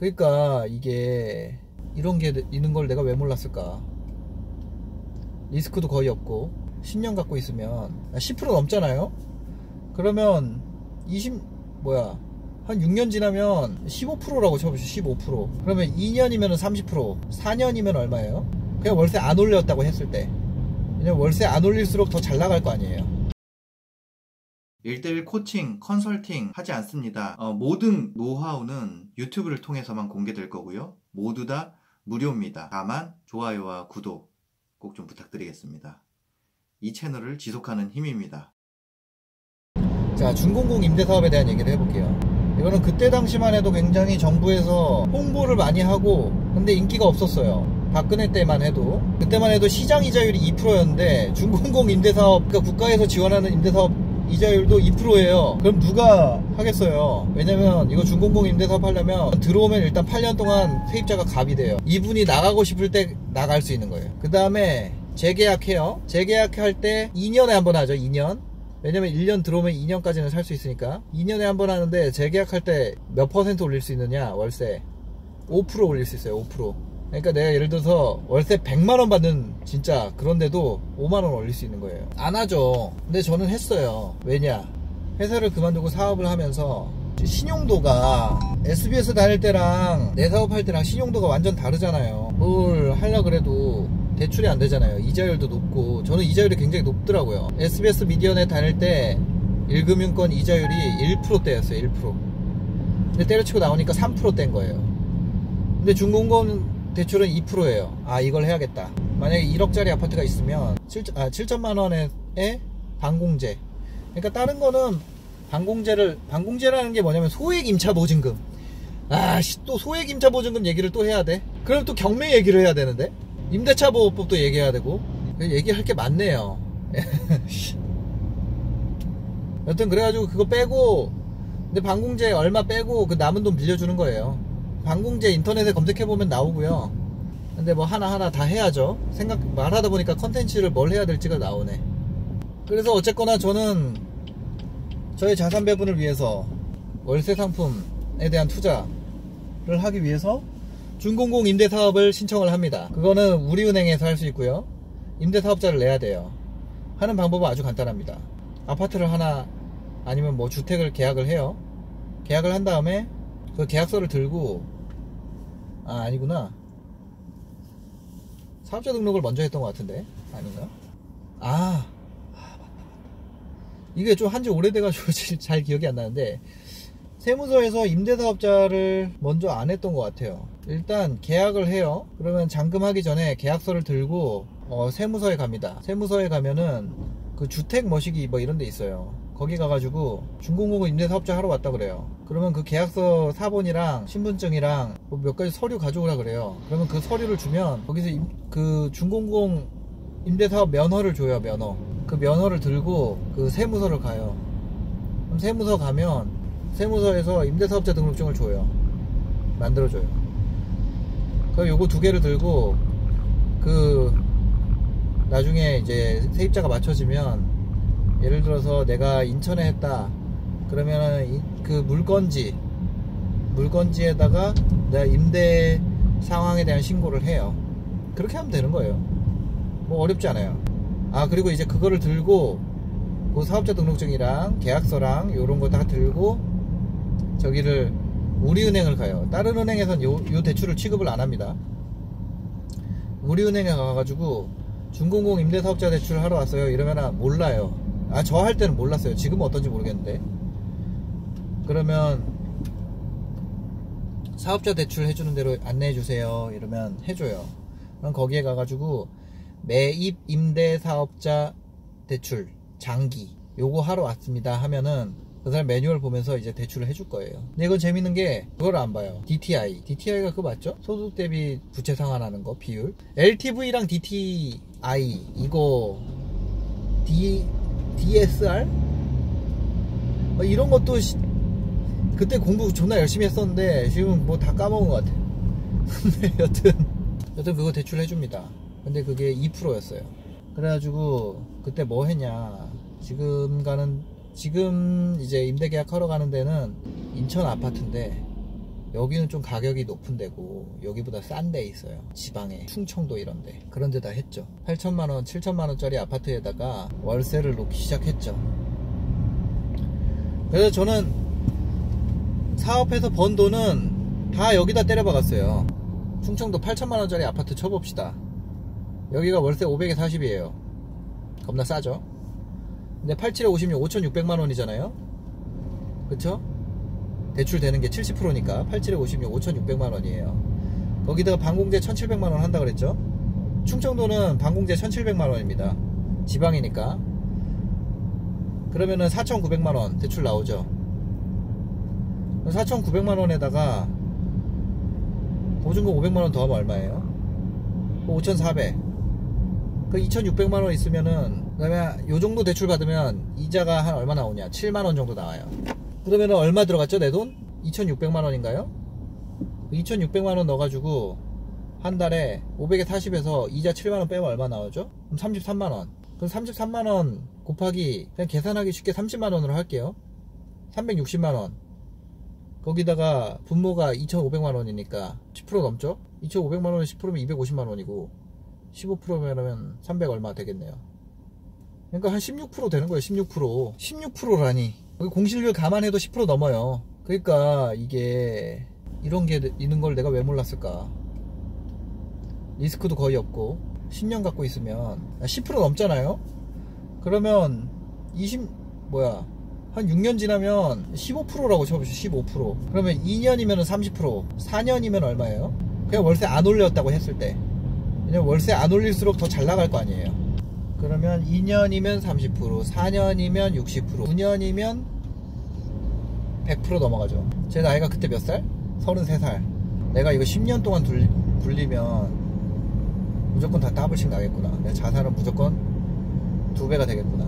그러니까 이게 이런 게 있는 걸 내가 왜 몰랐을까? 리스크도 거의 없고 10년 갖고 있으면 10% 넘잖아요. 그러면 20 뭐야 한 6년 지나면 15%라고 쳐보시죠 15% 그러면 2년이면 30% 4년이면 얼마예요? 그냥 월세 안 올렸다고 했을 때 왜냐면 월세 안 올릴수록 더 잘 나갈 거 아니에요 1대1 코칭, 컨설팅 하지 않습니다. 어, 모든 노하우는 유튜브를 통해서만 공개될 거고요. 모두 다 무료입니다. 다만 좋아요와 구독 꼭 좀 부탁드리겠습니다. 이 채널을 지속하는 힘입니다. 자, 준공공 임대 사업에 대한 얘기를 해볼게요. 이거는 그때 당시만 해도 굉장히 정부에서 홍보를 많이 하고 근데 인기가 없었어요. 박근혜 때만 해도 그때만 해도 시장 이자율이 2%였는데 준공공 임대사업 그러니까 국가에서 지원하는 임대사업 이자율도 2%예요. 그럼 누가 하겠어요? 왜냐면 이거 준공공 임대사업 하려면 들어오면 일단 8년 동안 세입자가 갑이 돼요. 이분이 나가고 싶을 때 나갈 수 있는 거예요. 그 다음에 재계약해요. 재계약할 때 2년에 한 번 하죠. 2년. 왜냐면 1년 들어오면 2년까지는 살 수 있으니까 2년에 한 번 하는데 재계약할 때 몇 퍼센트 올릴 수 있느냐 월세 5% 올릴 수 있어요 5% 그러니까 내가 예를 들어서 월세 100만원 받는 진짜 그런데도 5만원 올릴 수 있는 거예요. 안 하죠. 근데 저는 했어요. 왜냐? 회사를 그만두고 사업을 하면서 신용도가 SBS 다닐 때랑 내 사업할 때랑 신용도가 완전 다르잖아요. 뭘 하려 그래도 대출이 안 되잖아요. 이자율도 높고. 저는 이자율이 굉장히 높더라고요. SBS 미디어넷 다닐 때 1금융권 이자율이 1%대였어요 1% 근데 때려치고 나오니까 3%대인 거예요. 근데 중공건 대출은 2%예요. 아 이걸 해야겠다. 만약에 1억짜리 아파트가 있으면 7, 아, 7천만 원에 반공제. 그러니까 다른 거는 반공제를 반공제라는 게 뭐냐면 소액 임차 보증금. 아씨 또 소액 임차 보증금 얘기를 또 해야 돼? 그럼 또 경매 얘기를 해야 되는데? 임대차 보호법도 얘기해야 되고. 얘기할 게 많네요. 여튼 그래가지고 그거 빼고 근데 방공제 얼마 빼고 그 남은 돈 빌려주는 거예요 방공제 인터넷에 검색해보면 나오고요. 근데 뭐 하나하나 다 해야죠. 생각 말하다 보니까 컨텐츠를 뭘 해야 될지가 나오네. 그래서 어쨌거나 저는 저의 자산 배분을 위해서 월세 상품에 대한 투자를 하기 위해서 준공공 임대 사업을 신청을 합니다. 그거는 우리은행에서 할 수 있고요. 임대 사업자를 내야 돼요. 하는 방법은 아주 간단합니다. 아파트를 하나 아니면 뭐 주택을 계약을 해요. 계약을 한 다음에 그 계약서를 들고 아 아니구나. 사업자 등록을 먼저 했던 것 같은데 아닌가? 아, 아 이게 좀 한지 오래돼가지고 잘 기억이 안 나는데 세무서에서 임대사업자를 먼저 안 했던 것 같아요. 일단 계약을 해요. 그러면 잔금하기 전에 계약서를 들고 어, 세무서에 갑니다. 세무서에 가면은 그 주택 머시기 뭐 이런 데 있어요 거기 가가지고 중공공을 임대사업자 하러 왔다 그래요 그러면 그 계약서 사본이랑 신분증이랑 뭐 몇 가지 서류 가져오라 그래요 그러면 그 서류를 주면 거기서 임, 그 중공공 임대사업 면허를 줘요 면허 그 면허를 들고 그 세무서를 가요 그럼 세무서 가면 세무서에서 임대사업자 등록증을 줘요. 만들어줘요. 그럼 요거 두 개를 들고 그 나중에 이제 세입자가 맞춰지면 예를 들어서 내가 인천에 했다 그러면은 그 물건지 물건지에다가 내가 임대 상황에 대한 신고를 해요. 그렇게 하면 되는 거예요. 뭐 어렵지 않아요. 아 그리고 이제 그거를 들고 그 사업자 등록증이랑 계약서랑 요런 거 다 들고 저기를 우리은행을 가요. 다른 은행에선 요, 요 대출을 취급을 안 합니다. 우리은행에 가가지고 중공공 임대사업자 대출을 하러 왔어요. 이러면 몰라요. 아, 저 할 때는 몰랐어요. 지금은 어떤지 모르겠는데. 그러면 사업자 대출 해주는 대로 안내해 주세요. 이러면 해줘요. 그럼 거기에 가가지고 매입 임대 사업자 대출 장기 요거 하러 왔습니다 하면은 그 사람 매뉴얼 보면서 이제 대출을 해줄 거예요. 근데 이건 재밌는 게 그걸 안 봐요. DTI. DTI가 그거 맞죠? 소득 대비 부채 상환하는 거 비율. LTV랑 DTI 이거 D DSR 뭐 이런 것도 시, 그때 공부 존나 열심히 했었는데 지금 뭐 다 까먹은 것 같아. 근데 여튼 여튼 그거 대출 해줍니다. 근데 그게 2%였어요. 그래가지고 그때 뭐 했냐 지금 가는 지금 이제 임대 계약 하러 가는 데는 인천 아파트인데 여기는 좀 가격이 높은 데고 여기보다 싼 데 있어요. 지방에 충청도 이런 데. 그런 데다 했죠. 8천만원 7천만원짜리 아파트에다가 월세를 놓기 시작했죠. 그래서 저는 사업해서 번 돈은 다 여기다 때려박았어요. 충청도 8천만원짜리 아파트 쳐봅시다. 여기가 월세 500에 40이에요. 겁나 싸죠? 근데 87에 56 5,600만원이잖아요? 그쵸? 대출 되는 게 70%니까 87에 56 5,600만 원이에요. 거기다가 방공제 1,700만 원 한다 그랬죠? 충청도는 방공제 1,700만 원입니다. 지방이니까. 그러면은 4,900만 원 대출 나오죠? 4,900만 원에다가 보증금 500만 원 더하면 얼마예요? 5,400. 그 2,600만 원 있으면은 그 다음에 요 정도 대출 받으면 이자가 한 얼마 나오냐? 7만 원 정도 나와요 그러면은 얼마 들어갔죠 내 돈? 2,600만 원인가요? 2,600만 원 넣어가지고 한 달에 500에 40에서 이자 7만 원 빼면 얼마 나오죠? 그럼 33만 원 그럼 33만 원 곱하기 그냥 계산하기 쉽게 30만 원으로 할게요 360만 원 거기다가 분모가 2,500만 원이니까 10% 넘죠? 2,500만 원에 10%면 250만 원이고 15%면 300 얼마 되겠네요 그러니까 한 16% 되는 거예요 16% 16%라니 공실률 감안해도 10% 넘어요. 그러니까 이게 이런 게 있는 걸 내가 왜 몰랐을까? 리스크도 거의 없고 10년 갖고 있으면 10% 넘잖아요? 그러면 20 뭐야 한 6년 지나면 15%라고 쳐보시죠 15% 그러면 2년이면 30% 4년이면 얼마예요? 그냥 월세 안 올렸다고 했을 때. 왜냐면 월세 안 올릴수록 더 잘 나갈 거 아니에요 그러면 2년이면 30% 4년이면 60% 9년이면 100% 넘어가죠. 제 나이가 그때 몇 살? 33살. 내가 이거 10년 동안 둘, 굴리면 무조건 다 더블씩 나겠구나. 내 자산은 무조건 두 배가 되겠구나.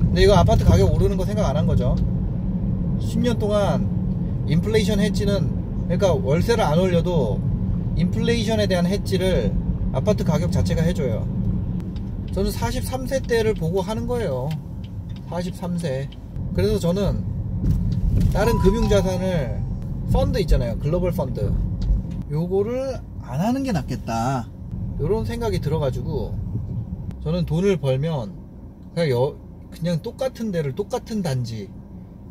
근데 이거 아파트 가격 오르는 거 생각 안 한 거죠? 10년 동안 인플레이션 해지는 그러니까 월세를 안 올려도 인플레이션에 대한 해지를 아파트 가격 자체가 해줘요 저는 43세 때를 보고 하는 거예요. 43세. 그래서 저는 다른 금융자산을 펀드 있잖아요. 글로벌 펀드. 요거를 안 하는 게 낫겠다. 요런 생각이 들어가지고 저는 돈을 벌면 그냥, 여, 그냥 똑같은 데를 똑같은 단지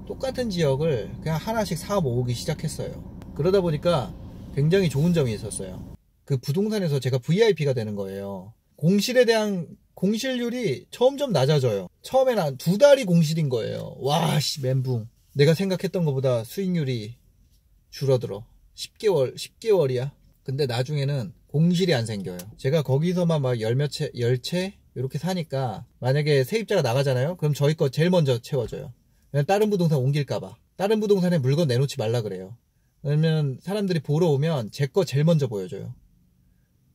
똑같은 지역을 그냥 하나씩 사 모으기 시작했어요. 그러다 보니까 굉장히 좋은 점이 있었어요. 그 부동산에서 제가 VIP가 되는 거예요. 공실에 대한 공실률이 점점 낮아져요. 처음에는 한두 달이 공실인 거예요. 와 씨 멘붕. 내가 생각했던 것보다 수익률이 줄어들어. 10개월 10개월이야. 근데 나중에는 공실이 안 생겨요. 제가 거기서만 막 열몇 채 열 채? 이렇게 사니까 만약에 세입자가 나가잖아요? 그럼 저희 거 제일 먼저 채워줘요. 다른 부동산 옮길까봐. 다른 부동산에 물건 내놓지 말라 그래요. 왜냐면 사람들이 보러 오면 제 거 제일 먼저 보여줘요.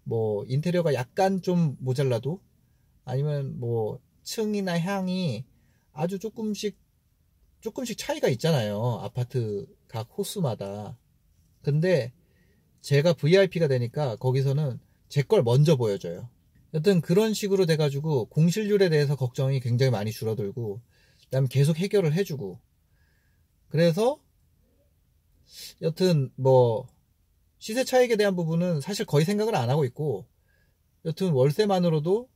뭐 인테리어가 약간 좀 모자라도 아니면 뭐 층이나 향이 아주 조금씩 조금씩 차이가 있잖아요. 아파트 각 호수마다. 근데 제가 VIP가 되니까 거기서는 제 걸 먼저 보여줘요. 여튼 그런 식으로 돼가지고 공실률에 대해서 걱정이 굉장히 많이 줄어들고 그다음 계속 해결을 해주고. 그래서 여튼 뭐 시세 차익에 대한 부분은 사실 거의 생각을 안 하고 있고 여튼 월세만으로도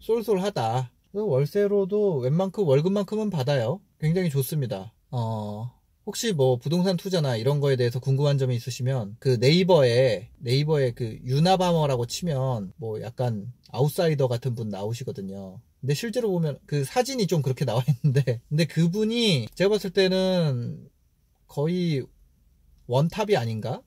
쏠쏠하다 월세로도 웬만큼 월급만큼은 받아요 굉장히 좋습니다 어 혹시 뭐 부동산 투자나 이런 거에 대해서 궁금한 점이 있으시면 그 네이버에 네이버에 그 유나바머라고 치면 뭐 약간 아웃사이더 같은 분 나오시거든요. 근데 실제로 보면 그 사진이 좀 그렇게 나와 있는데 근데 그분이 제가 봤을 때는 거의 원탑이 아닌가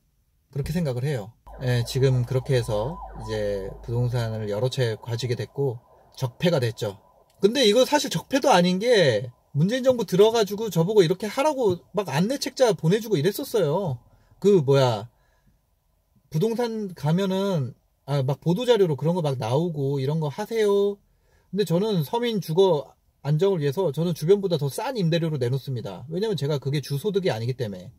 그렇게 생각을 해요. 네, 지금 그렇게 해서 이제 부동산을 여러 채 가지게 됐고 적폐가 됐죠. 근데 이거 사실 적폐도 아닌 게 문재인 정부 들어가지고 저보고 이렇게 하라고 막 안내 책자 보내주고 이랬었어요. 그 뭐야 부동산 가면은 아 막 보도 자료로 그런 거 막 나오고 이런 거 하세요. 근데 저는 서민 주거 안정을 위해서 저는 주변보다 더 싼 임대료로 내놓습니다. 왜냐면 제가 그게 주소득이 아니기 때문에.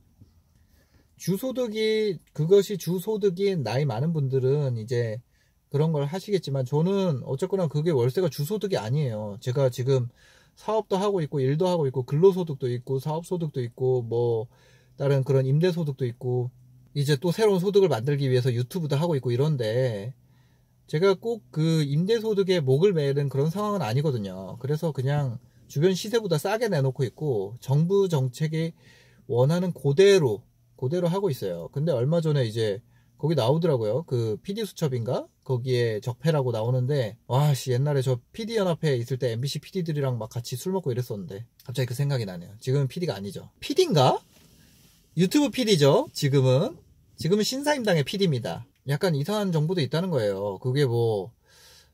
주소득이 그것이 주소득인 나이 많은 분들은 이제 그런 걸 하시겠지만 저는 어쨌거나 그게 월세가 주소득이 아니에요. 제가 지금 사업도 하고 있고 일도 하고 있고 근로소득도 있고 사업소득도 있고 뭐 다른 그런 임대소득도 있고 이제 또 새로운 소득을 만들기 위해서 유튜브도 하고 있고 이런데 제가 꼭 그 임대소득에 목을 매는 그런 상황은 아니거든요. 그래서 그냥 주변 시세보다 싸게 내놓고 있고 정부 정책이 원하는 그대로 그대로 하고 있어요. 근데 얼마 전에 이제 거기 나오더라고요. 그 PD 수첩인가? 거기에 적폐라고 나오는데 와씨 옛날에 저 PD 연합회 있을 때 MBC PD들이랑 막 같이 술 먹고 이랬었는데 갑자기 그 생각이 나네요. 지금은 PD가 아니죠. PD인가? 유튜브 PD죠. 지금은 지금은 신사임당의 PD입니다. 약간 이상한 정보도 있다는 거예요. 그게 뭐,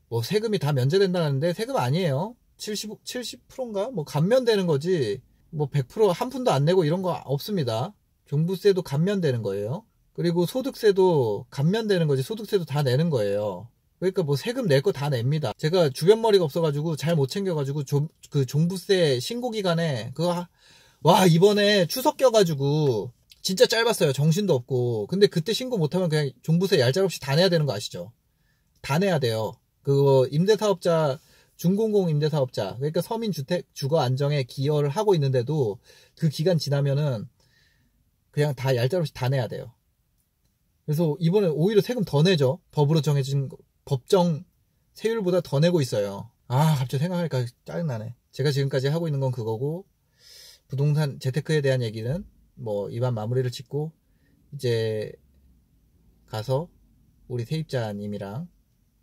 뭐 세금이 다 면제된다는데 세금 아니에요. 70, 70%인가? 뭐 감면되는 거지. 뭐 100%한 푼도 안 내고 이런 거 없습니다. 종부세도 감면되는 거예요. 그리고 소득세도 감면되는 거지. 소득세도 다 내는 거예요. 그러니까 뭐 세금 낼 거 다 냅니다. 제가 주변 머리가 없어가지고 잘 못 챙겨가지고 조, 그 종부세 신고 기간에 그거 하- 와 이번에 추석 껴가지고 진짜 짧았어요. 정신도 없고. 근데 그때 신고 못하면 그냥 종부세 얄짤없이 다 내야 되는 거 아시죠? 다 내야 돼요. 그거 임대사업자 중공공 임대사업자 그러니까 서민주택 주거 안정에 기여를 하고 있는데도 그 기간 지나면은 그냥 다 얄짤없이 다 내야 돼요. 그래서 이번에 오히려 세금 더 내죠. 법으로 정해진 거- 법정 세율보다 더 내고 있어요. 아 갑자기 생각하니까 짜증나네. 제가 지금까지 하고 있는 건 그거고 부동산 재테크에 대한 얘기는 뭐 이만 마무리를 짓고 이제 가서 우리 세입자님이랑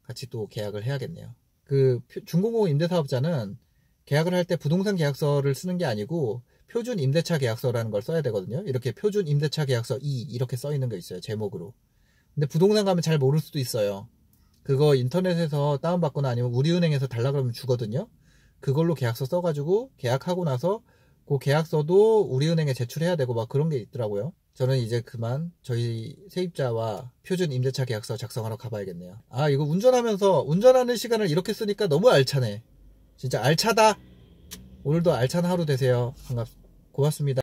같이 또 계약을 해야겠네요. 그 표- 중공공 임대사업자는 계약을 할 때 부동산 계약서를 쓰는 게 아니고 표준 임대차 계약서라는 걸 써야 되거든요. 이렇게 표준 임대차 계약서 2 이렇게 써 있는 거 있어요. 제목으로. 근데 부동산 가면 잘 모를 수도 있어요. 그거 인터넷에서 다운받거나 아니면 우리은행에서 달라 그러면 주거든요. 그걸로 계약서 써가지고 계약하고 나서 그 계약서도 우리은행에 제출해야 되고 막 그런 게 있더라고요. 저는 이제 그만 저희 세입자와 표준 임대차 계약서 작성하러 가봐야겠네요. 아 이거 운전하면서 운전하는 시간을 이렇게 쓰니까 너무 알차네. 진짜 알차다. 오늘도 알찬 하루 되세요. 반갑 고맙습니다.